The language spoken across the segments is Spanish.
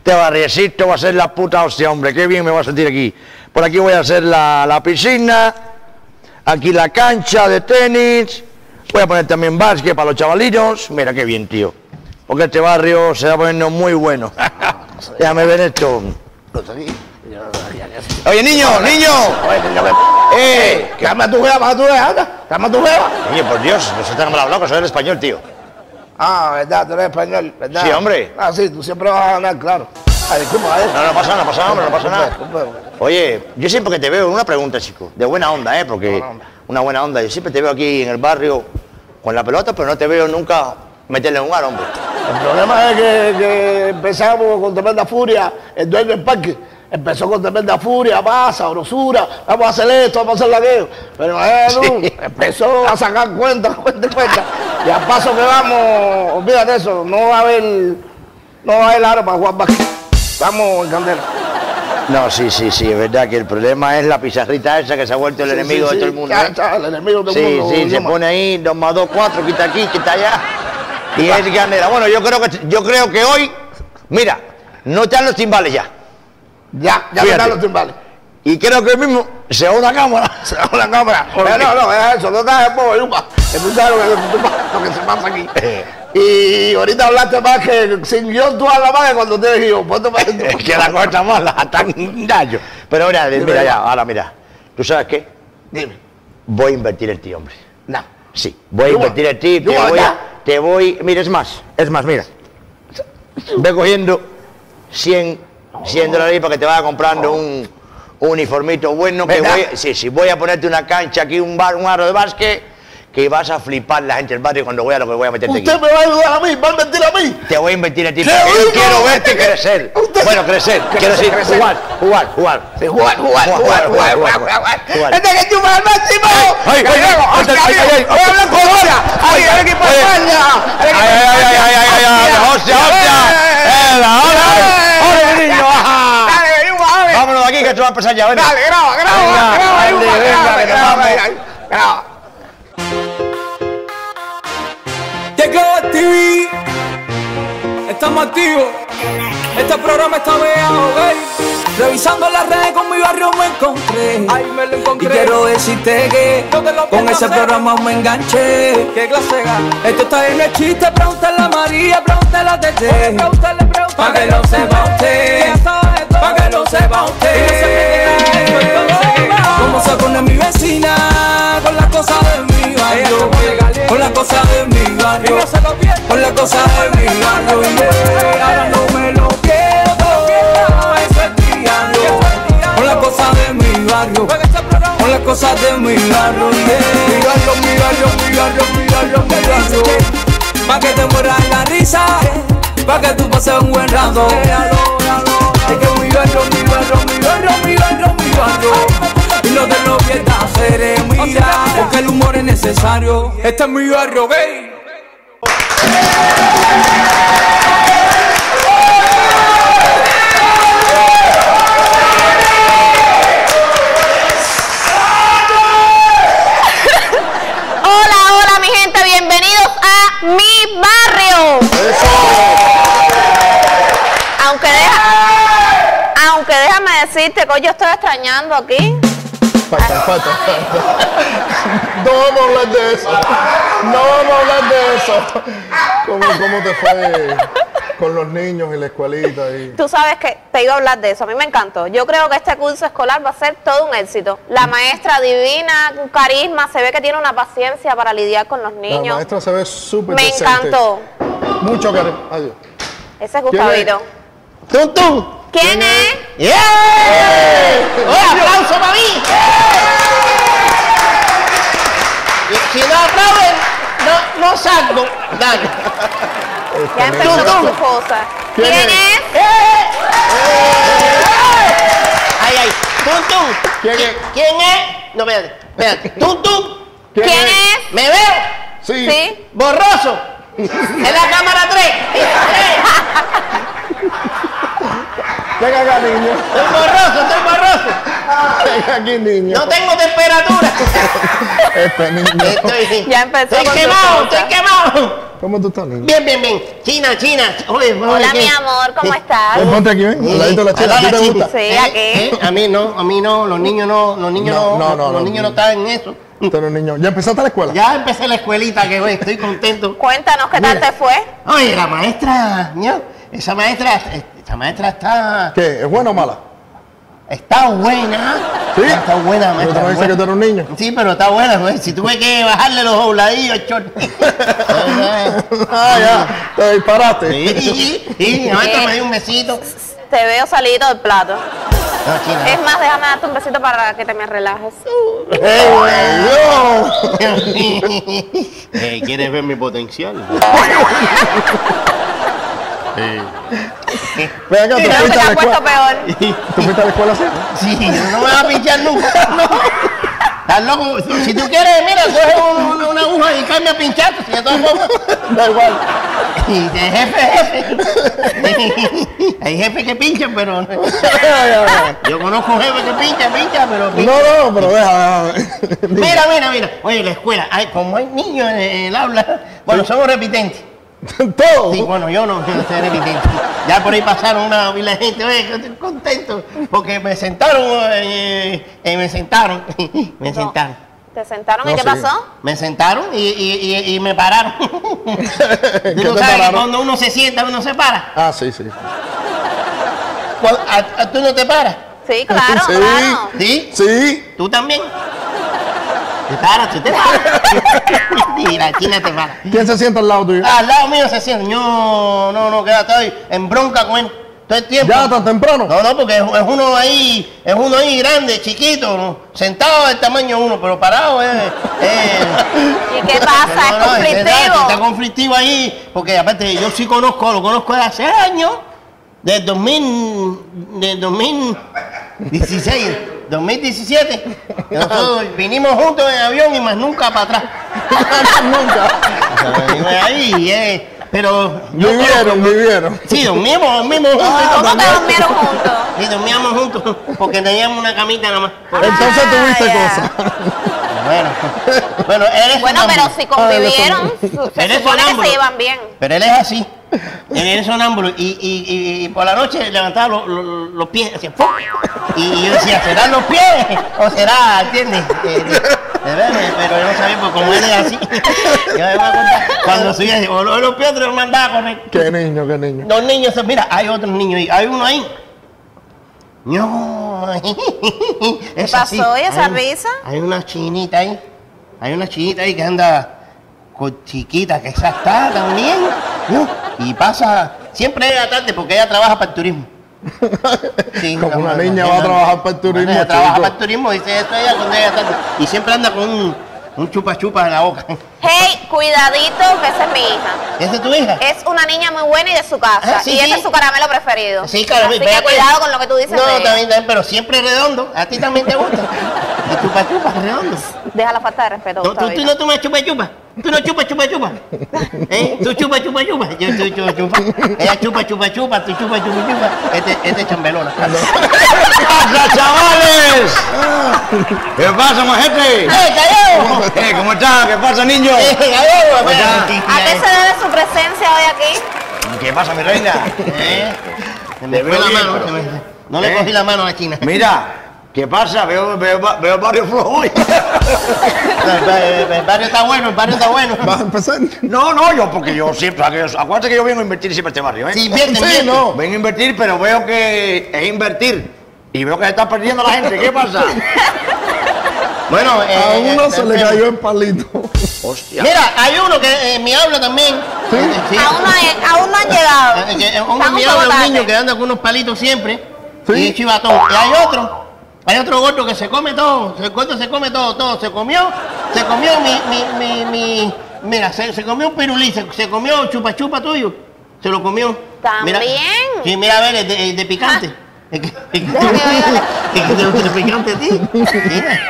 Este barriecito va a ser la puta hostia, hombre. Qué bien me voy a sentir aquí. Por aquí voy a hacer la, la piscina. Aquí la cancha de tenis. Voy a poner también básquet para los chavalitos. Mira qué bien, tío. Porque este barrio se va poniendo muy bueno. Déjame ver esto. Oye, niño, niño. Eh, Calma tu jeva, tu jeva, anda. Calma tu jeva. Oye, por Dios, no se te hablado loco, soy el español, tío. Ah, verdad, tú eres español, ¿verdad? Sí, hombre. Ah, sí, tú siempre vas a ganar, claro. Ay, disculpa, eh. No, no pasa nada, no pasa nada, hombre, no pasa nada. Oye, yo siempre que te veo, una pregunta, chico, de buena onda, ¿eh? Porque buena onda. una buena onda. Yo siempre te veo aquí en el barrio con la pelota, pero no te veo nunca meterle un ar, hombre. El problema es que, que empezamos con tremenda furia, el dueño del parque empezó con tremenda furia, pasa, sabrosura, vamos a hacer esto, vamos a hacer aquello. Pero eh, no, Sí. empezó a sacar cuenta, cuenta, cuenta. Y al paso que vamos, olvídate eso, no va a haber, no va a haber aro para jugar básquet. Estamos en candela. No, sí, sí, sí, es verdad que el problema es la pizarrita esa que se ha vuelto el Sí, enemigo sí, de todo el mundo. ya, ¿eh? ya, el enemigo de todo el Sí, mundo. sí, se pone ahí, 2 más 2, 4, quita aquí, quita allá. Y es candela. Bueno, yo creo que yo creo que hoy, mira, no están los timbales ya. Ya, ya me dan los timbales. Y creo que hoy mismo se va una cámara. Se da una cámara. Eh, no, no, es eso, no estás en sabes lo que, lo que se pasa aquí. Y ahorita hablaste más que sin guion tú hablas más que cuando tienes guion. Es que la cosa mala, tan daño. Pero mira, mira ya, ahora mira. ¿Tú sabes qué? Dime. Voy a invertir en ti, hombre. No. Sí, voy a invertir en ti, te voy te voy, mira, es más, es más, mira. Ve cogiendo 100, 100 dólares para que te vaya comprando un, un uniformito bueno que voy, sí, sí, voy a ponerte una cancha aquí, un bar, un aro de básquet, que vas a flipar la gente del barrio cuando vea lo que voy a meterte aquí. Usted me va a ayudar a mí, va a mentir a mí. Te voy a invertir en ti. ¿Qué porque digo? quiero verte crecer. Usted- Bueno, crecer. Quiero decir, crecer. jugar, jugar, jugar. Sí, jugar, jugar, jugar, jugar, jugar, jugar. Este que chupa al máximo. ay, ay, Gallego, ay, hostia, ay, ay, ay, voy a hablar con Hola. Ay, el equipo de Oye. España. El Ay, equipo ay, de ay, ay, ay, ay, ay, España. hostia, hostia. Eh, Ela, hola, eh, hola, niño, ajá. Dale, Yuma, dale. Vámonos de aquí que esto va a empezar ya. Dale, graba, graba, Venga, graba, dale, venga, graba, graba, graba. Llegó TV, estamos activos. Este programa está veado, ¿ok? Revisando las redes con mi barrio me encontré. Ahí me lo encontré. Y quiero decirte que No te lo con ese programa me enganché. ¿Qué clase gana? Esto está en el chiste, pregúntale a María, pregúntale a Tete. Pregúntale, pregúntale. Pa' que lo sepa usted. Pa' que lo sepa usted. Cómo se pone mi vecina con las cosas de mi barrio. Con las cosas de mi barrio. Con las cosas de mi barrio. Ahora no me lo pierdo. Con las cosas de mi barrio. yeah. Mi barrio, mi barrio, mi barrio, mi barrio, mi barrio. Pa' que te mueras la risa. Pa' que tú pases un buen rato. Es que mi barrio, mi barrio, mi barrio, mi barrio, mi barrio. Y no te lo pierdas, seré mira. Porque el humor es necesario. Este es mi barrio, gay. Hola, hola mi gente, bienvenidos a mi barrio. Aunque deja, aunque déjame decirte que hoy yo estoy extrañando aquí. Falta, falta, falta. No vamos a hablar de eso. No vamos a hablar de eso. ¿Cómo, cómo te fue con los niños y la escuelita? Y... Tú sabes que te iba a hablar de eso, a mí me encantó. Yo creo que este curso escolar va a ser todo un éxito. La maestra divina, un carisma, se ve que tiene una paciencia para lidiar con los La niños. maestra se ve súper Me decente. encantó. Mucho cariño. Adiós. Ese es Gustavito. ¡Tum, tum! ¿Quién es? ¡Yeah! ¡Un aplauso para mí! Y si no aplauden, no, no salgo. Dale. Ya empezó niño. con su cosa. ¿Quién ¿Quién es? es? Ay, ay, tum tum. ¿Quién es? ¿Quién es? No, espérate, espérate. Tum tum. ¿Quién es? ¿Me veo? Sí. Sí. Borroso. En la cámara 3. Ven acá, niño. Estoy borroso, estoy borroso. Ven aquí, niño. No tengo temperatura. Este niño. Estoy, Ya empezó estoy quemado, estoy quemado. ¿Cómo tú estás, niño? Bien, bien, bien. China, China. Oye, oye, Hola, ¿qué? mi amor, ¿cómo ¿Qué? estás? Ven, ponte aquí, ven. Al ladito de la chela. ¿A ti te gusta? Sí, ¿Eh? aquí. ¿Eh? A mí no, a mí no, los niños no, los niños No, no, no, no, los no. niños no están en eso. Eres niño. ¿Ya empezaste la escuela? Ya empecé la escuelita, que bueno, estoy contento. Cuéntanos qué tal Mira. te fue. Oye, la maestra, ño, esa maestra, esa maestra está, ¿Qué? ¿Es buena o mala? está buena. ¿Sí? Está buena, Pero maestra. tú no dices buena. que tú eres un niño. Sí, pero está buena, güey. Si tuve que bajarle los dobladillos, short. Ah, ya. Te disparaste. Sí, sí, la maestra me dio un besito. Te veo salido del plato. No. Es más, déjame darte un besito para que te me relajes. Eh, ¿Quieres ver mi potencial? Ven acá, tú que fuiste te a la escuela. peor. ¿Tú fuiste a la escuela así? Sí, no me vas a pinchar nunca. No. Estás loco. Si tú quieres, mira, coge un- un- una aguja y cambia a pinchar. Si formas. Da igual. Y de jefe, jefe. Hay jefes que pinchan, pero. Yo conozco jefes que pinchan, pinchan, pero. pinchan. No, no, pero deja. Mira, mira, mira. Oye, la escuela, como hay niños en el aula, bueno, somos repitentes. Todo. Sí, bueno, yo no quiero ser repitente. Ya por ahí pasaron una pila de gente, oye, que estoy contento, porque me sentaron, eh, eh, me sentaron, me sentaron. ¿Te sentaron y No, qué sí. pasó? Me sentaron y, y- y- y me pararon. Tú ¿Qué no te sabes que cuando uno se sienta, uno se para. Ah, sí, sí. ¿Tú no te paras? Sí, claro, Sí. claro. ¿Sí? Sí. ¿Tú también? Te paras, tú te la china te para. ¿Quién se sienta al lado tuyo? Al lado mío se siente. No, no, no, queda estoy en bronca con él. Todo el tiempo. ¿Ya tan temprano? No, no, porque es, es uno ahí, es uno ahí grande, chiquito, ¿no? sentado del tamaño de uno, pero parado es. es- ¿Y qué pasa? No, ¿Es no, verdad, conflictivo? Está conflictivo ahí, porque aparte yo sí conozco, lo conozco de hace años, del 2000, del 2016, 2017. que Nosotros vinimos juntos en avión y más nunca para atrás. Nunca. Venimos ahí, eh, pero Vivieron, vivieron. Sí, dormimos, dormimos juntos. todo. ¿Cómo que durmieron juntos? Y dormíamos juntos porque teníamos una camita nada más. Entonces Ah, tuviste ya. cosas. Bueno, bueno, él es Bueno, pero si convivieron, se Eres supone que se llevan bien. Pero él es así. Es sonámbulo y, y, y, y por la noche levantaba los, los- los pies. Y, yo decía, ¿serán los pies? ¿O será, entiendes? Eh, de- de verme, pero yo no sabía, porque como él es así, yo me voy a contar, cuando subía, o los los pies, otro lo mandaba con él. Qué niño, qué niño. Los niños, mira, hay otros niños ahí, hay uno ahí. No, ¿Qué es así. pasó? ¿Y esa Hay risa? Hay una chinita ahí, hay una chinita ahí que anda con chiquita, que esa está también. ¿no? Y pasa, siempre llega tarde porque ella trabaja para el turismo. Sí, Como una no, niña no, va a trabajar para el turismo, Ella trabaja para el turismo, dice esto ella cuando llega tarde. Y siempre anda con un, un chupa chupa en la boca. Hey, cuidadito, que esa es mi hija. ¿Esa es tu hija? Es una niña muy buena y de su casa. Ah, sí, y ese sí. es su caramelo preferido. Sí, claro, Así que cuidado con lo que tú dices No, de también, también, pero siempre redondo. A ti también te gusta. Y chupa chupa redondo. Deja la falta de respeto, No, tú, tú no tomas chupa chupa. Tú no chupas chupa chupa. ¿Eh? Tú chupa chupa chupa. Yo estoy chupa chupa. Ella chupa chupa chupa. Tú chupa chupa chupa. Este, este es chambelona. ¿Qué pasa, chavales? ¿Qué pasa, majete? ¡Eh, callao! Eh, ¿Cómo están? ¿Qué pasa, niño? ¡Eh, callao! Oye, ¿A qué se debe su presencia hoy aquí? ¿Qué pasa, mi reina? ¿Eh? Se me fue la mano. me- No le ¿Eh? cogí la mano a la china. Mira, ¿qué pasa? Veo, veo, veo el barrio flojo hoy. El ba- el barrio está bueno, el barrio está bueno. ¿Vas a empezar? No, no, yo, porque yo siempre, acuérdate que yo vengo a invertir siempre este barrio, ¿eh? Sí, invierte, Sí, invierte. no. Vengo a invertir, pero veo que es invertir. Y veo que se está perdiendo la gente. ¿Qué pasa? Bueno, eh, A uno eh, se le eh, cayó el palito. Hostia. Mira, hay uno que en mi aula también. Eh, sí. Aún, no aún no han llegado. Eh, que, eh, uno en mi un niño que anda con unos palitos siempre. Sí. Y es chivatón. Y hay otro. Hay otro gordo que se come todo. El gordo se come todo, todo. Se comió, se comió mi, mi, mi, mi- mira, se, se comió un pirulí, se, se comió chupa chupa tuyo. Se lo comió. Mira, ¿También? sí, mira, a ver, el de, el de picante. El que, el que- Déjame oírle. el que te gusta el picante a ti. Mira.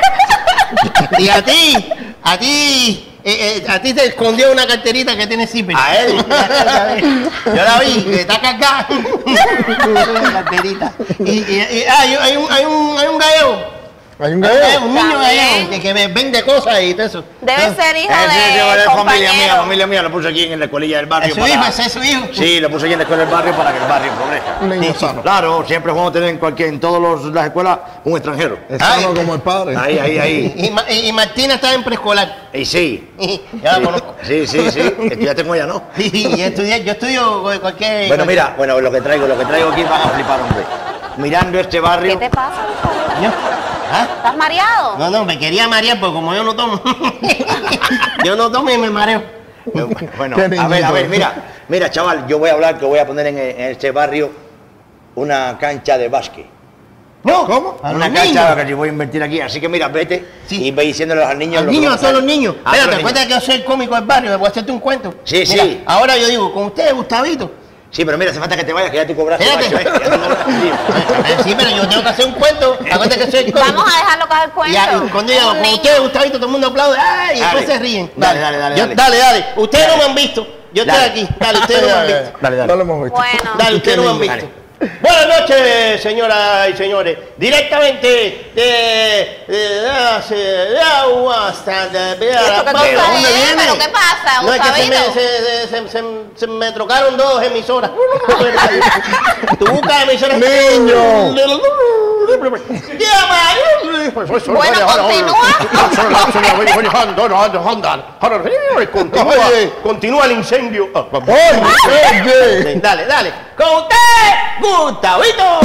Y a ti, a ti, eh, eh, a ti te escondió una carterita que tiene zipper. A él. Yo la vi, que está cargada. Carterita. Y, y- y- ah, hay, hay un, hay, un, hay un gallego. Hay un gallego. un niño gallego que, que me vende cosas y todo eso. Debe ser hijo Ese de de familia mía, familia mía, lo puse aquí en la escuelilla del barrio. ¿Es su para- hijo? ¿Ese es su hijo? Sí, lo puse aquí en la escuela del barrio para que el barrio progrese. Sí. Claro, siempre vamos a tener en cualquier, en todas los- las escuelas un extranjero. Como el padre. Ahí, ahí, ahí. Y, Ma- y Martina está en preescolar. Y sí. Ya la Sí, conozco. Sí, sí, sí. Estudiaste con ella, ¿no? Y estudié, yo estudio cualquier. Bueno, mira, bueno, lo que traigo, lo que traigo aquí van a flipar, hombre. Mirando este ¿Qué barrio. te pasa? ¿Ah? ¿Estás mareado? No, no, me quería marear, porque como yo no tomo. yo no tomo y me mareo. Bueno, a ver, a ver, mira, mira, chaval, yo voy a hablar que voy a poner en, en este barrio una cancha de básquet. No, ¿Cómo? A una los cancha niños. que yo voy a invertir aquí, así que mira, vete Sí. y ve diciéndole a los niños. Los niños. A Mira, todos te los cuenta que yo soy el cómico del barrio, voy a hacerte un cuento. Sí, Mira, sí. Ahora yo digo, con usted, Gustavito. Sí, pero mira, hace falta que te vayas, que ya tú cobraste. Espérate. macho, ¿eh? Ya tú cobraste. Eh, Sí, pero yo tengo que hacer un cuento. Acuérdate que soy el cómico. Vamos a dejarlo caer el cuento. Y a- cuando yo con niño. usted, Gustavito, todo el mundo aplaude. ¡Ay! Y después Dale. se ríen. Dale, dale, dale, Yo- dale. dale, dale. Ustedes no me han visto. Yo estoy Dale. aquí. Dale, ustedes no me han visto. Dale, dale. No lo hemos visto. Bueno. Dale, ustedes no me han Dale. visto. Buenas noches, señoras y señores. Directamente de, de, de, de agua hasta de, de. ¿Pero qué pasa, No, es que se me, Gustavito? se, se, se, se- se me trocaron dos emisoras. Tú buscas emisoras. Niño. Bueno, Continúa, continúa el incendio. Ah. Dale, dale. Con usted, Gustavito.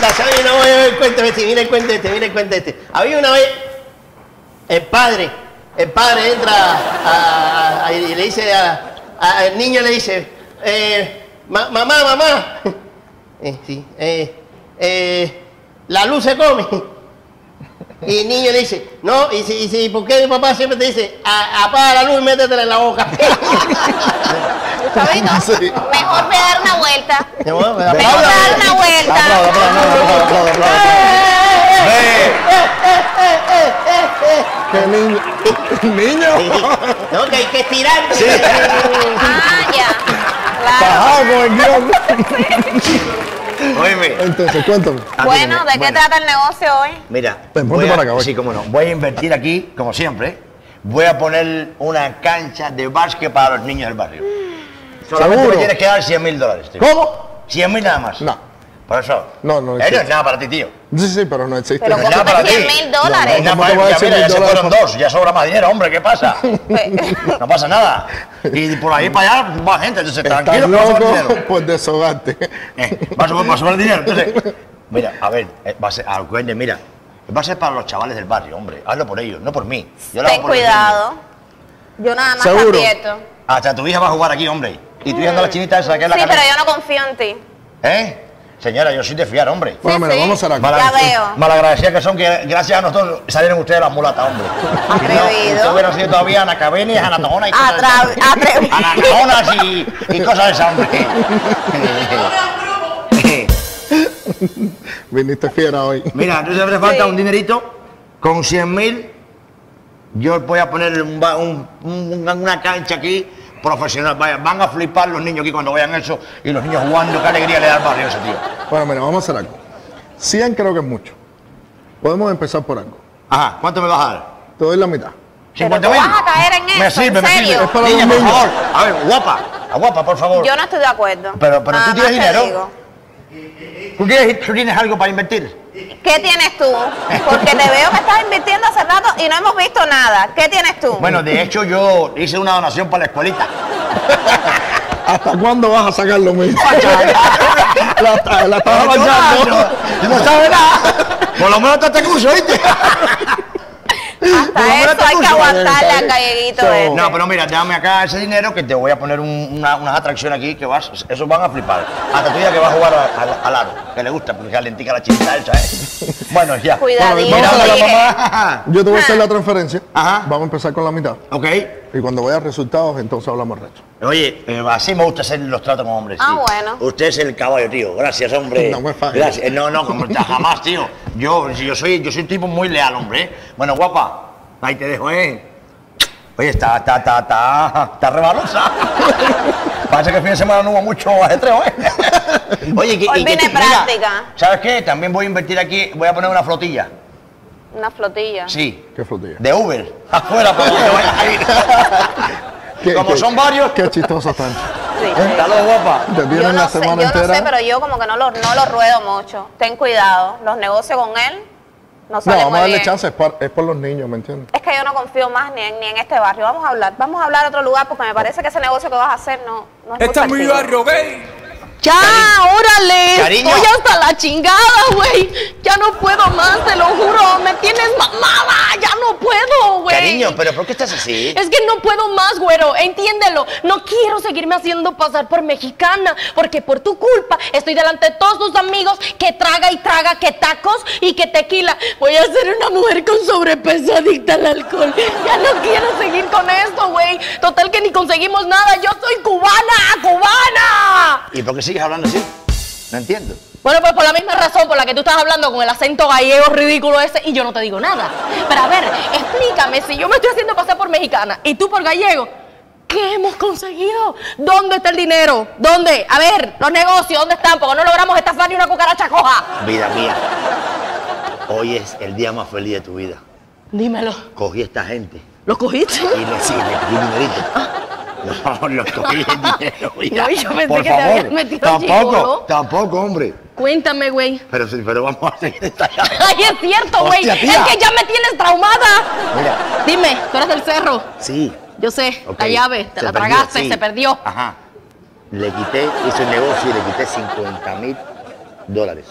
La sabe una vez, cuéntame, sí, mira el cuento este, mira el cuento este. Había una vez, el padre, el padre entra a- a- y le dice a, a- al niño le dice, eh, "Ma- mamá, mamá, eh, sí, eh, la luz se come. Y el niño le dice, no, y si, y si, ¿por qué mi papá siempre te dice, "A- apaga la luz y métetela en la boca? Mejor ve a dar una vuelta. Mejor Mejor dar una vuelta. Qué niño. Niño. No, que hay que estirar. Ah, ya. Claro. Bajado con el guion. Óyeme. Entonces, cuéntame. Bueno, ¿de qué Bueno. trata el negocio hoy? Mira, Ven, ponte voy a- para acá, voy. sí, cómo no. Voy a invertir aquí, como siempre. Voy a poner una cancha de básquet para los niños del barrio. Solamente ¿Seguro? me tienes que dar 100 mil dólares. tío. ¿Cómo? 100 mil nada más. No. Por eso. No, no no existe. es nada para ti, tío. Sí, sí, pero no existe. Pero No es ¿cómo nada para ti. 100 mil dólares? No, ¿Cómo no, te voy a ya, mira, ya se fueron por- dos, ya sobra más dinero, hombre, ¿qué pasa? No pasa nada. Y por ahí para allá va gente, entonces Estás tranquilo, a loco dinero. por deshogarte. Eh, va a sobrar, a dinero. Entonces, mira, a ver, eh, va a ser, acuérdense, mira, va a ser para los chavales del barrio, hombre. Hazlo por ellos, no por mí. Yo Ten por cuidado. Yo nada más te ¿Seguro? advierto. niños. Hasta tu hija va a jugar aquí, hombre. Y tú anda la chinita esa que es la Sí, pero yo no confío en ti. ¿Eh? Señora, yo soy de fiar, hombre. Bueno, mira, sí. vamos a hacer algo. Ya veo. Malagradecidas que son que gracias a nosotros salieron ustedes las mulatas, hombre. No, Atrevido. Usted hubiera sido todavía Anacabenes, Anatogonas y cosas de Atra- esas. atrevido. Anacaonas y, y cosas de esas, hombre. Viniste fiera hoy. Mira, entonces hace falta Sí. un dinerito. Con 100 mil, yo voy a poner un ba- un- un- una cancha aquí profesional. Vaya, van a flipar los niños aquí cuando vean eso y los niños jugando. Qué alegría le da al barrio ese tío. Bueno, mira, vamos a hacer algo. 100 creo que es mucho. Podemos empezar por algo. Ajá, ¿cuánto me vas a dar? Te doy la mitad. Pero 50 tú mil. vas a caer en Me eso, sirve, ¿en me serio? sirve. Es para Niña, los por niños. favor. A ver, guapa. A guapa, por favor. Yo no estoy de acuerdo. Pero- pero Nada tú tienes más te dinero. digo. ¿Tú, tienes, tú tienes algo para invertir? ¿Qué tienes tú? Porque te veo que estás invirtiendo hace rato y no hemos visto nada. ¿Qué tienes tú? Bueno, de hecho yo hice una donación para la escuelita. ¿Hasta cuándo vas a sacar lo mismo? la, la estás No, avanzando. no sabes nada. Por lo menos hasta este curso, ¿viste? Hasta eso hay que aguantarle al galleguito So- este. No, pero mira, dame acá ese dinero que te voy a poner un- una- unas atracciones aquí que vas, esos van a flipar. Hasta tu hija que va a jugar a- al- al aro, que le gusta, porque calentica la chinita esa, ¿eh? Bueno, ya. Cuidadito, mamá. Yo te voy a hacer la transferencia. Ajá. Vamos a empezar con la mitad. Ok. Y cuando vea resultados, entonces hablamos resto. Oye, eh, así me gusta hacer los tratos con hombres. Ah, bueno. Usted es el caballo, tío. Gracias, hombre. No me falles. Gracias. No, no, como- jamás, tío. Yo, yo, soy, yo soy un tipo muy leal, hombre. ¿eh? Bueno, guapa, ahí te dejo, ¿eh? Oye, está, está, está, está, está rebalosa. Parece que el fin de semana no hubo mucho ajetreo, ¿eh? Oye, que, Hoy y que- vine mira, práctica. ¿Sabes qué? También voy a invertir aquí, voy a poner una flotilla. Una flotilla. Sí. ¿Qué flotilla? De Uber. Afuera para que te vayas a ir. ¿Qué- Como qué- son varios. Qué chistoso están. Sí. Luego, guapa. Te Yo no, la sé, semana yo no sé, pero yo como que no lo, no lo ruedo mucho. Ten cuidado. Los negocios con él no No, salen vamos a muy darle bien. chance, es por, es por los niños, ¿me entiendes? Es que yo no confío más ni en, ni en este barrio. Vamos a hablar. Vamos a hablar a otro lugar porque me parece que ese negocio que vas a hacer no, no es muy Este es mi factible. barrio. Ya, órale. Cariño. Estoy hasta la chingada, güey. Ya no puedo más, te lo juro. Me tienes mamada. Ya no puedo, güey. Cariño, pero ¿por qué estás así? Es que no puedo más, güero, entiéndelo. No quiero seguirme haciendo pasar por mexicana, porque por tu culpa estoy delante de todos tus amigos que traga y traga que tacos y que tequila. Voy a ser una mujer con sobrepeso adicta al alcohol. Ya no quiero seguir con esto, güey. Total que ni conseguimos nada. Yo soy cubana, cubana. ¿Y por qué sigues hablando así? No entiendo. Bueno, pues por la misma razón por la que tú estás hablando con el acento gallego ridículo ese y yo no te digo nada. Pero a ver, explícame, si yo me estoy haciendo pasar por mexicana y tú por gallego, ¿qué hemos conseguido? ¿Dónde está el dinero? ¿Dónde? A ver, los negocios, ¿dónde están? Porque no logramos estafar ni una cucaracha coja. Vida mía, hoy es el día más feliz de tu vida. Dímelo, Cogí a esta gente ¿lo cogiste? y le, sí, le cogí un dinerito. No, el dinero. mira. No, yo pensé Por que te favor, habías metido Tampoco, gigolo. tampoco, hombre. Cuéntame, güey. Pero, sí, pero vamos a seguir estallando. Ay, es cierto, güey. Hostia, Es tía. que ya me tienes traumada. Mira, Dime, tú eres del cerro. sí. Yo sé, ok, la llave, te se la perdió, tragaste, sí. se perdió. Ajá. Le quité, hice un negocio y le quité 50 mil dólares.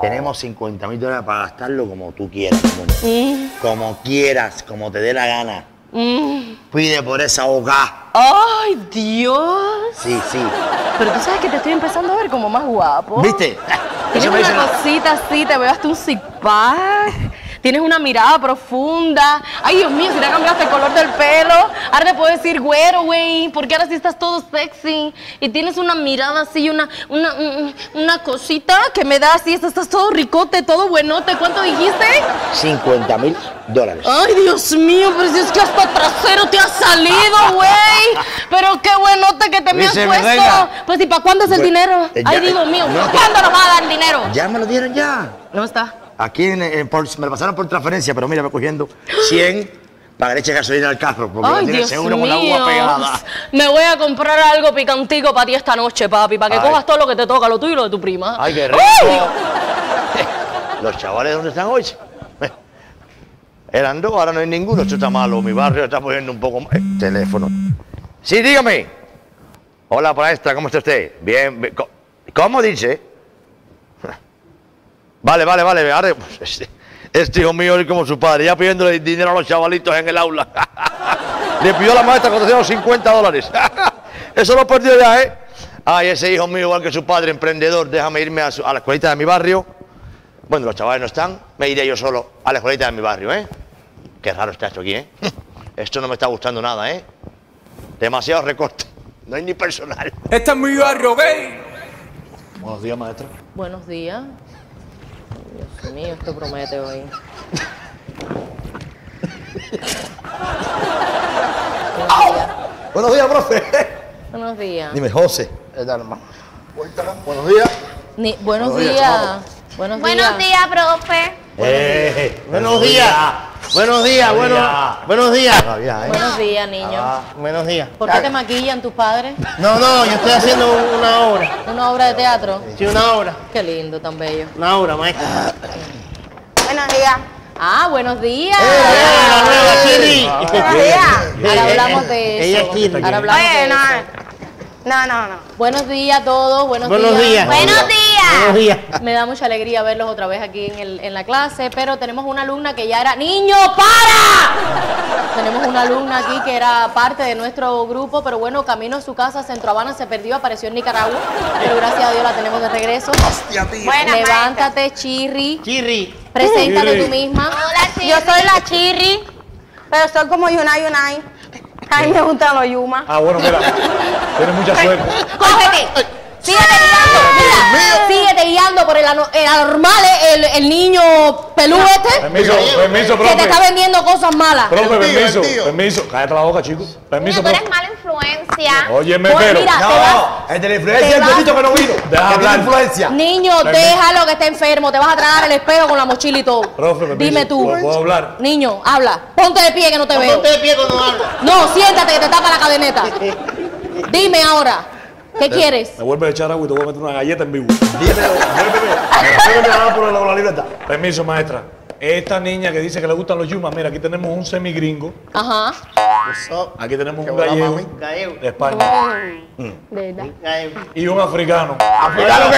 Tenemos 50 mil dólares para gastarlo como tú quieras, como, Mm, como quieras, como te dé la gana. Pide por esa hogar. Ay, Dios. Sí, sí. Pero tú sabes que te estoy empezando a ver como más guapo. ¿Viste? Tienes una cosita así, te veo hasta un pack. Tienes una mirada profunda. Ay, Dios mío, si te cambiaste el color del pelo. Ahora te puedo decir güero, güey. Porque ahora sí estás todo sexy. Y tienes una mirada así, una, una, un- una cosita que me da así. Estás todo ricote, todo buenote. ¿Cuánto dijiste? 50 mil dólares. Ay, Dios mío, pero si es que hasta trasero te ha salido, güey. Pero qué buenote que te me has puesto. Pues, ¿y para cuándo es el dinero? eh, Ay, ya, Dios eh, mío, no, ¿cuándo nos va a dar el dinero? Ya me lo dieron ya. ¿Dónde está? Aquí en- en- por- me lo pasaron por transferencia, pero mira, me cogiendo 100 para que le eche gasolina al carro, porque Ay, tiene seguro con la uva pegada. Me voy a comprar algo picantico para ti esta noche, papi, para que Ay. cojas todo lo que te toca, lo tuyo y lo de tu prima. Ay, qué rico. Los chavales, ¿dónde están hoy? Eran dos, ahora no hay ninguno. Esto está malo. Mi barrio está poniendo un poco más. Eh, teléfono. Sí, dígame. Hola, maestra, ¿cómo está usted? Bien. bien. ¿Cómo dice? Vale, vale, vale. Ahora, pues, este, este hijo mío es como su padre, ya pidiéndole dinero a los chavalitos en el aula. Le pidió a la maestra 450 dólares. Eso lo perdió ya, ¿eh? Ay, ese hijo mío, igual que su padre, emprendedor, déjame irme a, su- a la escuelita de mi barrio. Bueno, los chavales no están, me iré yo solo a la escuelita de mi barrio, ¿eh? Qué raro está esto aquí, ¿eh? Esto no me está gustando nada, ¿eh? Demasiado recorte. No hay ni personal. Este es mi barrio gay. Buenos días, maestra. Buenos días. Dios mío, esto promete hoy. Buenos días, profe. Buenos días. Dime, José. Buenos días. Ni- buenos Buenos días, días. Buenos días. Buenos días, profe. Eh, Buenos días. Buenos días, Buenos bueno, días. buenos días. ¿eh? Buenos días, niño. Buenos días. ¿Por qué te maquillan tus padres? No, no, yo estoy haciendo una obra. ¿Una obra de teatro? Sí, una obra. Qué lindo, tan bello. Una obra, maestra. Buenos días. Ah, buenos días. ¡Eh, la nueva Chiri! Buenos días. Ahora hablamos de eso. Ella es Chiri. Ahora hablamos Oye, de no. eso. No, no, no. Buenos días a todos. Buenos, Buenos días. Buenos días. Buenos días. Me da mucha alegría verlos otra vez aquí en, el- en la clase, pero tenemos una alumna que ya era... ¡Niño, para! Tenemos una alumna aquí que era parte de nuestro grupo, pero bueno, camino a su casa, Centro Habana, se perdió, apareció en Nicaragua, pero gracias a Dios la tenemos de regreso. Buenas, Levántate, Chirri. Chirri. Preséntate tú misma. Hola, Yo soy la Chirri, pero soy como Yunay Yunay. A mí me gustan los Yuma. Ah, bueno, mira, tienes mucha suerte. ¡Cógete! Síguete guiando, mira, síguete guiando por el, ano- el anormal, el, el niño pelú este, Permiso, permiso, que te está profe. vendiendo cosas malas. Profe, permiso, permiso. Cállate la boca, chico. Permiso, Mira, tú eres profe. en influencia. Óyeme, Pues pero. mira, te vas- No, el de la influencia es el que no vino. Deja hablar. influencia. Niño, déjalo que esté enfermo. Te vas a tragar el espejo con la mochila y todo. Profe, permiso, Dime tú. ¿puedo- puedo hablar? Niño, habla. Ponte de pie que no te veo. Ponte de pie cuando habla. No, siéntate que te tapa la cadeneta. Dime ahora. ¿Qué quieres? Me vuelves a echar agua y te voy a meter una galleta en vivo. Dime, vuélveme. A por la libreta. Permiso, maestra. Esta niña que dice que le gustan los yumas, mira, aquí tenemos un semigringo, Ajá. aquí tenemos ¿Qué un gallego de España De verdad. Y un africano. Africano que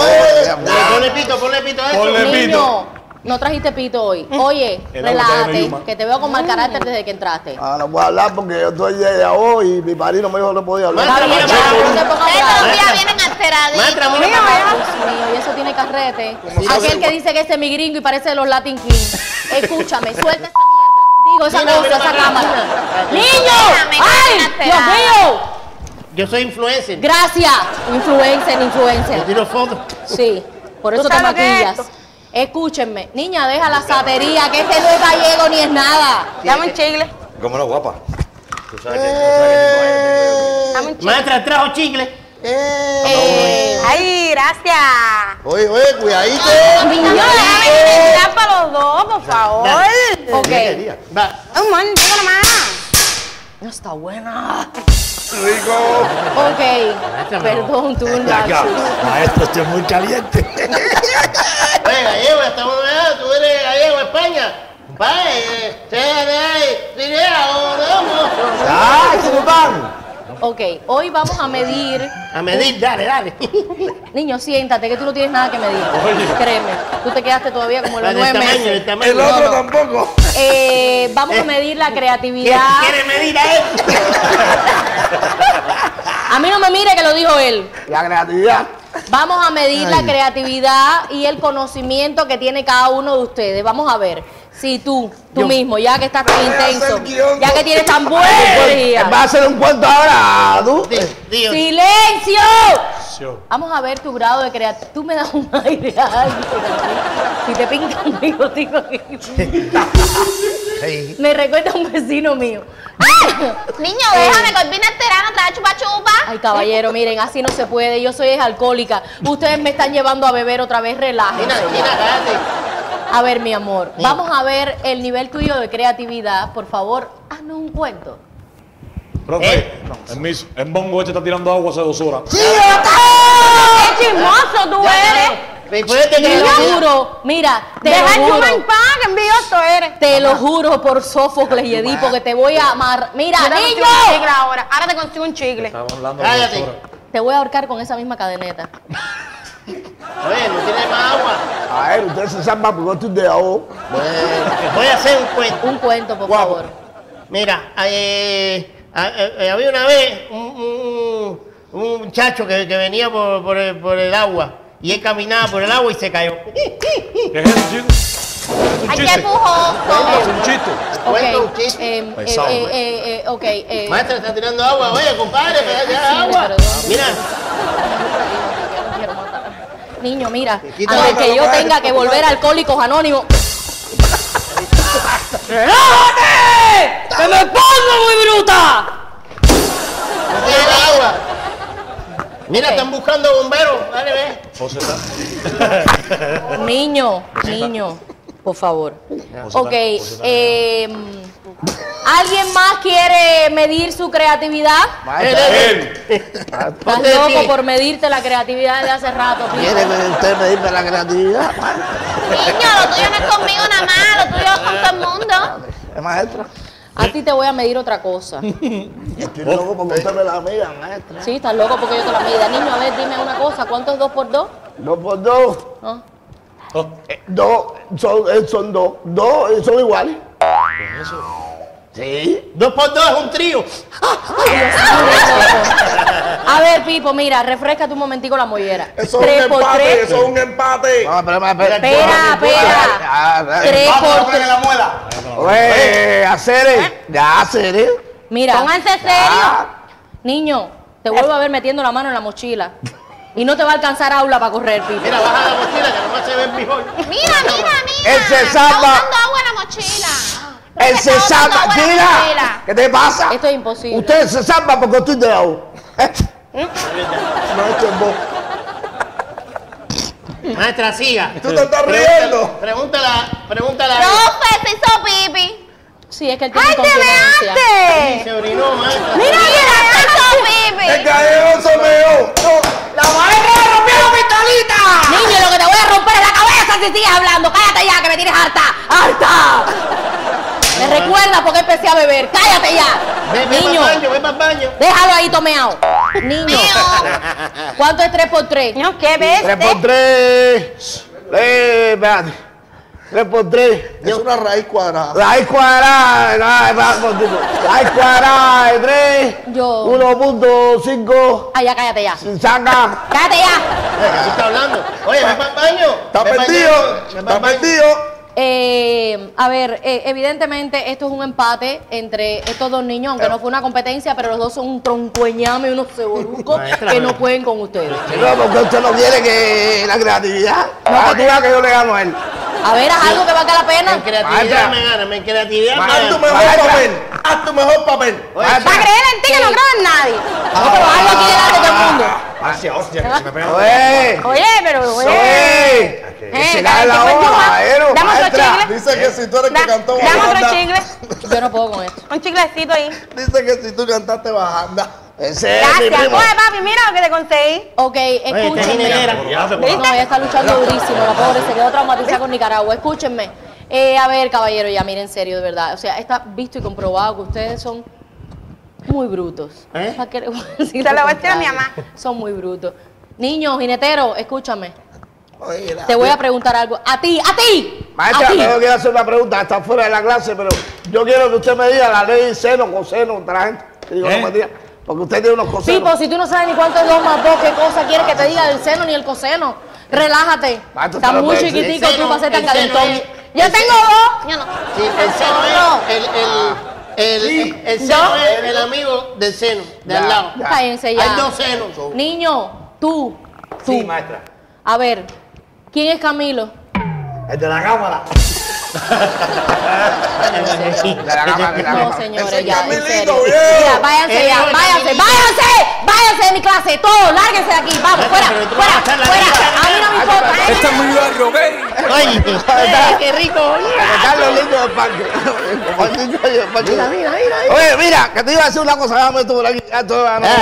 Eh, Ponle- Ponle pito, ponle pito a. Ponle- oye, niño, no trajiste pito hoy. Oye, agua está relájate, que te veo con mal carácter desde que entraste. Ah, no puedo hablar porque yo estoy de hoy y mi padrino me dijo que no podía hablar. Está bien, no los días vienen alteraditos. Dios mío, y eso tiene carrete. Aquel que dice que es mi gringo y parece de los Latin Kings. Escúchame, suelta esa mierda. Digo esa cosa, esa cámara. ¡Niño! ¡Ay! ¡Dios mío! Yo soy influencer. Gracias. Influencer, Yo influencer. tiro fotos. Sí, por ¿Tú eso te maquillas. Escúchenme, niña, deja la satería, que este no es gallego ni es nada. Dame un chicle. ¿Cómo no, guapa? Tú sabes que, tú Eh, sabes que Dame un chicle. Maestra, trajo chicle. Eh, Ay, gracias. Oye, oye, cuidadito. Niño, déjame para los dos, por favor. ok, Va. Un momento nomás. No está buena. Rico. Ok, perdón, tú. Nacho. Maestro, estoy muy caliente. Oye, gallego, estamos allá, tú eres gallego España. Vaya, se de o no. Ok, hoy vamos a medir. A medir, dale, dale. Niño, siéntate, que tú no tienes nada que medir. Créeme, tú te quedaste todavía como los El nueve tamaño, meses. el tamaño. El otro tampoco. Eh, vamos a medir la ¿Qué creatividad. quiere medir a él? A mí no me mire que lo dijo él. La creatividad. Vamos a medir la creatividad y el conocimiento que tiene cada uno de ustedes. Vamos a ver si tú, tú mismo, ya que estás tan intenso, ya que tienes tan buena energía. ¿Va a hacer un cuento ahora. ¡Silencio! Vamos a ver tu grado de creatividad. Tú me das un aire ay, Si te pinta un bigotico aquí. Me recuerda a un vecino mío. Niño, déjame que hoy vine trae chupa chupa. Ay, caballero, miren, así no se puede. Yo soy alcohólica. Ustedes me están llevando a beber otra vez. Relájense. A ver, mi amor, vamos a ver el nivel tuyo de creatividad. Por favor, hazme un cuento. Profe, Eh. bongo este está tirando agua hace dos horas. ¡Qué chismoso tú eres! Te lo juro, mira, te Deja lo chuma en juro. paz, que envidioso eres. Te lo juro por Sófocles y Edipo que te voy a amar. Mira, Yo te consigo niño, un chicle ahora. Ahora te consigo un chicle. Estamos hablando de Cállate. te voy a ahorcar con esa misma cadeneta. Oye, no tiene más agua. A ver, usted se salva porque estoy de ahogo. Voy a hacer un cuento. Un cuento, por Guapo. favor. Mira, eh, había una vez un, un- un muchacho que, que venía por, por el, por el agua y él caminaba por el agua y se cayó. ¿Qué es eso, un Ay, qué chiste? pujoso. ¿Es un chiste? Cuento un Ok, chiste. eh, eh, eh, eh, eh, ok, eh, Maestra, está tirando agua. Oye, compadre, me da agua. Mira. Niño, mira, antes que yo tenga que volver a Alcohólicos Anónimos. ¡Relájate! ¡Que me pongo muy bruta! no tiene agua. Mira, están buscando bomberos. Dale, ve. José Niño, niño, por favor. Ok, eh, ¿alguien más quiere medir su creatividad? Él. Estás loco por medirte la creatividad de hace rato. ¿Quiere usted medirme la creatividad? Niño, lo tuyo no es conmigo nada más, lo tuyo es con todo el mundo. ¿Es maestra? A ti te voy a medir otra cosa. Estoy loco porque usted me la mida, maestra. Sí, estás loco porque yo te la mida. Niño, a ver, dime una cosa. ¿Cuánto es dos por dos? Dos por dos. ¿No? Oh, Dos son, eh, son dos. Dos eh, son iguales. Sí. Dos por dos es un trío. A ver, Pipo, mira, refrescate un momentico la mollera. Eso es tres un por empate, tres. eso es un empate. No, espera, espera. Espera, espera. Ah, ah, Tres Vamos, por tres. la muela. Oye, hacer, ya hacer, Mira, Pónganse serio. niño, te vuelvo a ver metiendo la mano en la mochila. Y no te va a alcanzar aula para correr, Pipi. Mira, baja la mochila que nomás se ve el bijón. Mira, mira, mira. Él se salva. agua en la mochila. Él Está se salva. Mira. ¿qué te pasa? Esto es imposible. Usted se salva porque estoy de lado. No, esto es vos. Maestra, siga. Tú te estás riendo. Pregúntala, pregúntala. Profe, se hizo pipi. Sí, es que él tiene ¡Ay, te! Se orinó, maestra. Mira, mira, se hizo El pipi. gallego se meó. ¡La maestra rompió la pistolita! Niño, lo que te voy a romper es la cabeza si sigues hablando. Cállate ya, que me tienes harta. ¡Harta! Empecé a beber. ¡Cállate ya! Ve, ve Niño, para baño, ve para baño. déjalo ahí tomeado. Niño, ¿cuánto es 3 por 3? Niño, ¿qué ves? Tres por tres. Eh, espérate. Tres por tres. Es una raíz cuadrada. Raíz cuadrada. no. Raíz cuadrada de tres. Yo. 1.5. Ah, ya, cállate ya. Sin saca. ¡Cállate ya! Oye, ¿qué tú estás hablando? Oye, ve para baño. Está perdido. Está perdido. Eh, a ver, eh, evidentemente esto es un empate entre estos dos niños, aunque no fue una competencia, pero los dos son un troncueñame y unos ceborucos que no pueden con ustedes. No, porque usted no quiere que la creatividad. Ah, tú veas que yo le gano a él. A ver, haz algo que valga la pena. En creatividad me gana, en creatividad me Haz tu gana. mejor papel. Haz tu mejor papel. Para creer en ti que no creo en nadie. No, pero hazlo aquí delante de todo el mundo. Hostia, hostia, que se me pega. Oye. Oye, pero, oye. Oye. Que se cae la dame hoja, otro Dame chicle. Dice que si tú eres el que Da- cantó Dame otro bajanda. chicle. Yo no puedo con esto. Un chiclecito ahí. Dice que si tú cantaste bajanda. Ese es mi Gracias. primo. Coge, papi, mira lo que te conseguí. Ok, escúchenme. No, ella está luchando durísimo, la pobre, se quedó traumatizada con Nicaragua. Escúchenme. Eh, a ver, caballero, ya miren en serio, de verdad. O sea, está visto y comprobado que ustedes son muy brutos. ¿Eh? ¿Para qué le voy a decir Se lo voy a decir a mi mamá. Son muy brutos. Niño, jinetero, escúchame. Oye, Te voy a preguntar algo. A ti, a ti. Maestra, a ti. yo quiero hacer una pregunta, está fuera de la clase, pero yo quiero que usted me diga la ley seno, coseno, otra gente. Que digo, ¿Eh? no me diga, porque usted tiene unos cosenos. Pipo, si tú no sabes ni cuánto es 2 más 2, ¿qué cosa quieres que te diga del seno ni el coseno? Relájate. Tú Estás muy chiquitico el tú para ser tan el calentón. es- Yo el tengo dos. Yo no. Sí, el seno es el, el, el, el seno es el amigo del seno, de Ya, al lado. ya. Cállense ya. Hay dos senos. Niño, tú, tú. Sí, maestra. A ver, ¿quién es Camilo? El de la cámara. De la cámara, de la No, señores, ya, en Camilito, serio. Mira, váyanse ya, váyanse, váyanse, váyanse de mi clase, todos, lárguense de aquí, vamos, fuera, fuera, fuera. A mí no me importa, ¿eh? Es mi barrio gay. Oye, qué rico. Del parque. Parque. Mira, mira, mira. Oye, mira, que te iba a decir una cosa, déjame tú por aquí.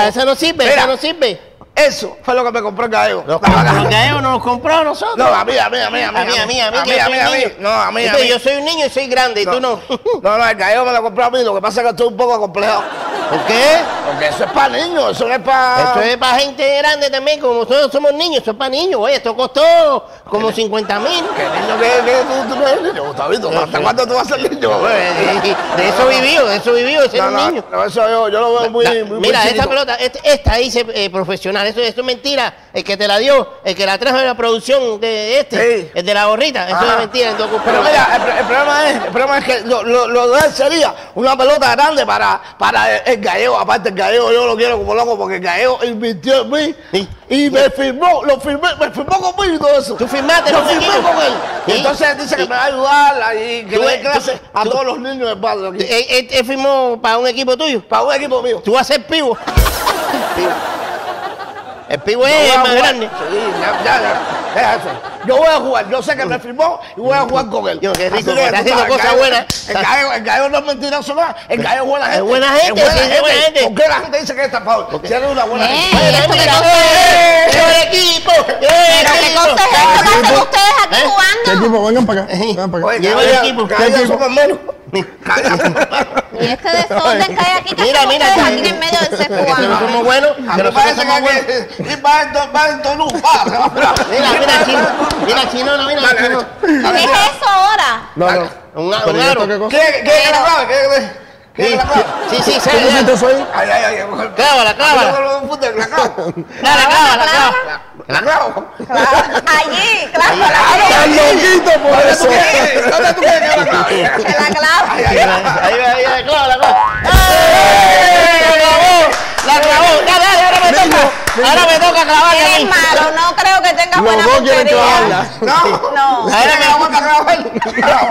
Eso no sirve, eso no sirve. Eso fue lo que me compró el gallego. Los gallegos nos los compró a nosotros. No, a mí, a mí, a mí, a mí. A mí, a mí, a mí, A mí, yo a soy mí, a un mí. niño. No, a mí, a Entonces, mí. Yo soy un niño y soy grande, y tú no. No, no, el gallego me lo compró a mí. Lo que pasa es que estoy un poco complejo. ¿Por qué? Porque eso es para niños, eso no es para. Esto es para gente grande también, como nosotros somos niños, esto es para niños. Oye, esto costó como 50 mil. ¿Qué niño que, que tú, tú no eres niño, Gustavito? ¿Hasta cuándo tú vas a ser niño? De eso vivió, de eso vivió, de ser No, un no, niño. no, eso yo, yo lo veo muy, muy, muy mira, chiquito. esta pelota, este- esta dice eh, profesional, esto, esto es mentira. El que te la dio, el que la trajo de la producción de este, Sí. el de la gorrita, eso Ajá. es mentira. Pero mira, el, pro- el problema es, el problema es que lo, lo, lo de él sería una pelota grande para, para el, el gallego. Aparte, el gallego yo lo quiero como loco porque el gallego invirtió en mí Sí. y me firmó, lo firmé, me firmó conmigo y todo eso. Tú firmaste, no firmé con él. Y Sí. entonces dice que me va a ayudar y que le dé tú- a tú- todos los niños del barrio aquí. Él, él- él firmó para un equipo tuyo. Para un equipo mío. Tú vas a ser pivo. El pivo es a más grande. Sí, ya, ya, ya. Deja eso. Yo voy a jugar. Yo sé que me firmó y voy a jugar con él. Yo, qué rico, que, está haciendo cosas buenas. El gallego no es mentiroso nada. El gallego es buena gente. buena gente, es buena gente. ¿Por qué la gente dice que es tapado? Si eres una buena gente. Oye, ¿esto qué eh, es? yo el equipo, yo el qué equipo. es Equipo. ustedes aquí ¿Eh? ¿Qué jugando. equipo? Vengan para acá. Vengan para acá. Oye, Lleva el equipo. ¿Qué equipo? menos. Y este desorden que hay aquí, que Mira, mira, aquí en medio del Que no cubano. somos buenos, A que nosotros parece somos buenos. y va en. Mira, mira, chino. Mira, chino, no, mira, Dale, chino. ¿Qué es eso ahora? No, no. Un, un ¿y esto aro. qué cosa? ¿Quiere ¿quiere que la clave? ¿Quiere que- quiere que la clave? Sí, sí, sí. ¿Qué ahí? Ay, ay, ay. ay. Clávala, clávala. No, no, no, puta, la. Dale, clávala, clávala. La clave. Allí, claro, ¡Estás loquito por ¿Dónde eso! tú quieres? ¿Dónde tú quieres que la clave? la Ahí ahí clávala, clávala. La clavó, la clavó. Dale, dale, ahora me toca. ahora me toca clavarla mí. malo, no creo que tengas Los buena dos quieren puntería. clavarla. No. No. Ahora me. Ah.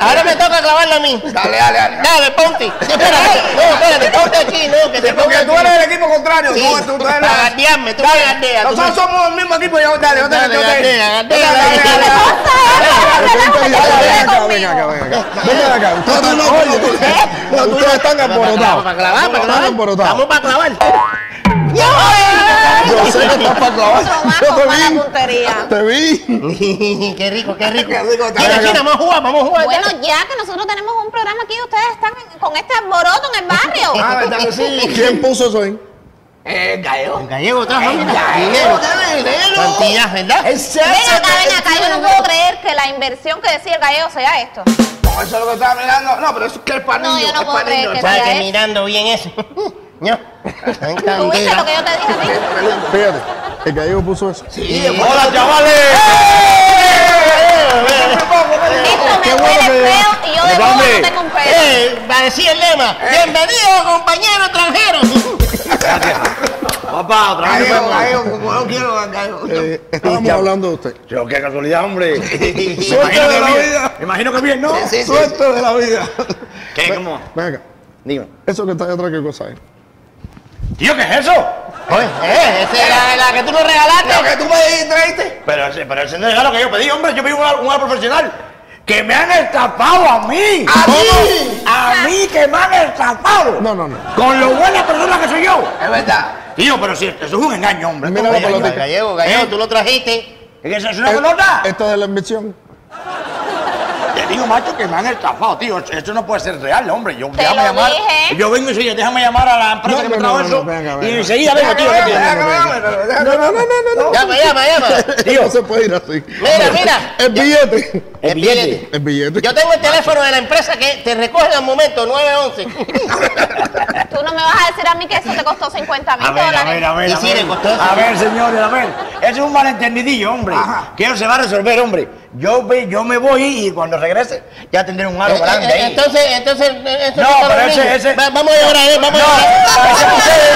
Ahora me toca clavarla a mí. Dale, dale, dale. Dale, ponte. Espérate. No, espérate, ponte aquí, no, que te Porque tú eres el equipo contrario. Tú, tú, eres Para tú me Nosotros somos el mismo equipo. Yo, dale, Dale, Dale, dale, dale, dale. Ven acá, ustedes están, alborotados. Para clavar, para. Vamos para clavar. Yo sé que estás para más Yo te vi. puntería. Te vi. qué rico, qué rico. Qué rico, Mira. China, vamos a jugar, vamos a jugar. Bueno, ya que nosotros tenemos un programa aquí, ustedes están con este alboroto en el barrio. Ah, ¿verdad que sí? ¿Quién puso eso ahí? Eh, gallego. En gallego trajo, mira. gallego, dinero. Cantidad, ¿verdad? Es serio. Ven acá, ven acá, yo no puedo creer que la inversión que decía el gallego sea esto. No, eso es lo que estaba mirando. No, pero eso es que es para No, yo no puedo creer que ¿Sabes sea eso. mirando bien eso? ¿No? ¿Tú viste lo que yo te dije a ti? Fíjate, el gallego puso eso. ¡Hola, chavales! Esto Qué me bueno huele feo y yo de Hombre. no tengo un pelo. Eh, va a decir el lema. Bienvenido, compañero extranjero. Papá, otra vez Gallego, gallego, como no quiero gallego. Eh, estábamos hablando de usted. Yo, qué casualidad, hombre. Suerte de la bien. vida. Me imagino que bien, ¿no? Suerte de la vida. ¿Qué? ¿Cómo? Ven acá. Dime. Eso que está ahí atrás, ¿qué cosa es? Tío, ¿qué es eso? Oye, eh, esa es la, que tú nos regalaste. Lo que tú me ¿viste? Pero ese, pero ese no es el regalo que yo pedí, hombre. Yo pedí un, un algo profesional. ¡Que me han estafado a mí! ¿A mí? ¡A mí que me han estafado! No, no, no. Con lo buena persona que soy yo. Es verdad. Tío, pero si eso es un engaño, hombre. Mira la. Gallego, gallego, ¿Eh? tú lo trajiste. ¿Es que eso es una Eh, pelota? Esto es de la inversión. Te digo, macho, que me han estafado, tío. Esto no puede ser real, hombre. Yo, Te déjame lo llamar. dije. Yo vengo y soy, déjame llamar a la empresa No, que me no, trajo no, eso. no, venga, venga. y enseguida vengo, tío. No, no, no, no, no. Llama, llama, llama. Tío. No se puede ir así. Mira, mira. El billete. El billete. El billete. Yo tengo el teléfono de la empresa que te recoge al momento, 911. Tú no me vas a decir a mí que eso te costó 50 mil A ver, a dólares. ver, a ver. A ver. A ver, señores, a ver. Eso es un malentendidillo, hombre. Que eso se va a resolver, hombre. Yo, ve- yo me voy y cuando regrese ya tendré un aro Eh, grande eh, ahí. Entonces, entonces, eh, eso No, pero ese- ese- Va- Vamos a llorar, eh, vamos No, a llorar. ese es ustedes.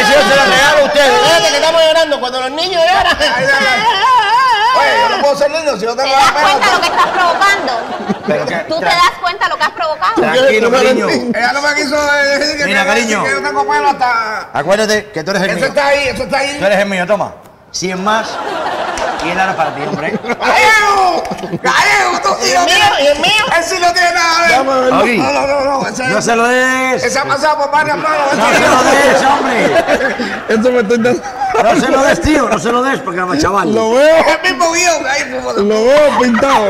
Ese yo se lo regalo a ustedes. Espérate que estamos llorando cuando los niños lloran. Ay, ay, ay. Oye, yo no puedo ser niño si no ¿Te tengo das la cuenta lo que estás provocando? Pero que- ¿Tú te das cuenta lo que has provocado? Tranquilo, no cariño. Ella no me quiso decir que, Mira, cariño. que yo tengo pelo hasta... Acuérdate que tú eres el Eso mío. está ahí, eso está ahí. Tú eres el mío, toma. 100 más y el aro para ti, hombre. ¡Gallego! ¡Gallego! Tú sí ¿Y no el mío? tienes... ¿Y el mío? Él sí no tiene nada No, no, no, no. Ese, no se lo des. ese ha pasado por varias manos. No se lo des, hombre. Esto me estoy dando. No se lo des, tío. No se lo des porque no, chaval. Lo veo, Es el mismo guion. Lo veo pintado.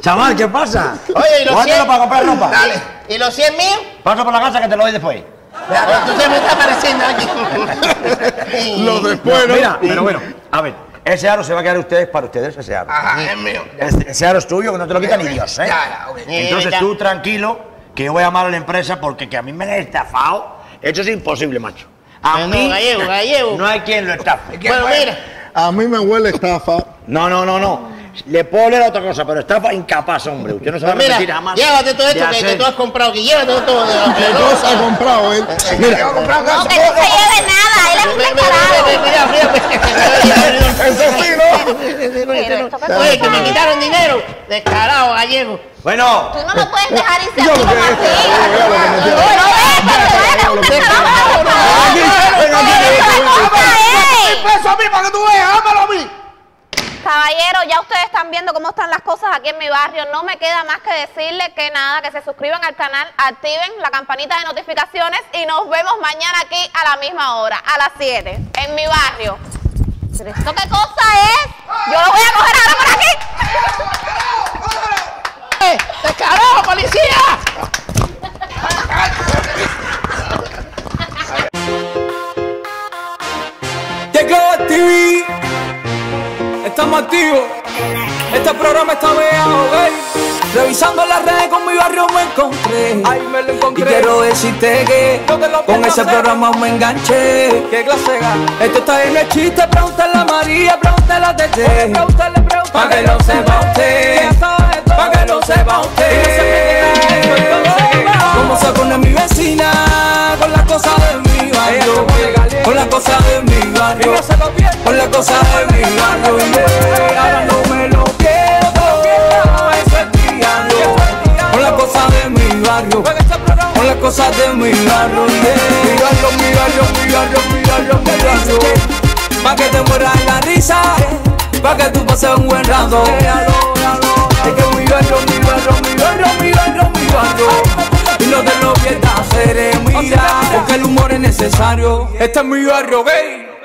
Chaval, ¿qué pasa? Oye, ¿y los Guárdalo 100? para comprar ropa. Dale. ¿Y los 100 míos? Pasa por la casa que te lo doy después. Se me está apareciendo aquí. Lo después, ¿no? Mira, pero bueno, a ver. Ese aro se va a quedar ustedes para ustedes, ese aro. Ajá, es mío. Ese aro es tuyo, que no te lo quita ni Dios, ¿eh? Ya. Entonces Ya. tú tranquilo, que yo voy a llamar a la empresa porque que a mí me han estafado. Eso es imposible, macho. A no, mí gallego, gallego. no hay quien lo estafe. ¿Quién Bueno, mira. A mí me huele estafa. No, no, no, no. Le puedo leer otra cosa, pero estafa incapaz, hombre. Usted no se va a Pues repetir mira, jamás. llévate todo esto que, que tú has comprado aquí. Llévate todo de la ¿Qué cosa ha comprado él? Mira, yo he comprado No, que no se lleve nada, él es un Mira, descarado. mira, mira, Eso sí, ¿no? Que Oye, que me quitaron dinero. Descarado, gallego. Bueno, Tú no lo puedes dejar irse Yo así como que- así. que me quiero- No Caballero, ya ustedes están viendo cómo están las cosas aquí en mi barrio. No me queda más que decirles que nada, que se suscriban al canal, activen la campanita de notificaciones y nos vemos mañana aquí a la misma hora, a las 7, en mi barrio. ¿Pero esto qué cosa es? Yo lo voy a coger ahora por aquí. ¡Eh! ¡Descarado, policía! Estamos activos. Este programa está veado. Revisando las redes con mi barrio me encontré. Ahí me lo encontré. Y quiero decirte que Yo te lo con ese hacer. programa me enganché. ¿Qué clase gana? Esto está en el chiste, pregúntale a María, pregúntale a Tete. Pregúntale, pregúntale. Pa' que lo sepa usted. Pa' que lo sepa usted. Cómo se pone mi vecina con las cosas de mi barrio. Ella se pone caliente. Con las cosas de mi barrio, yeah. Ahora no me lo quedo, eso es las cosas de mi barrio, con las cosas de mi barrio, yeah. Mi barrio, mi barrio, mi barrio, mi barrio, mi barrio. Pa' que te mueras la risa, pa' que tú pases un buen rato. Es que mi barrio, mi barrio, mi barrio, mi barrio, mi barrio. Y no te lo pierdas, seré mira, porque el humor es necesario. Este es mi barrio, gay.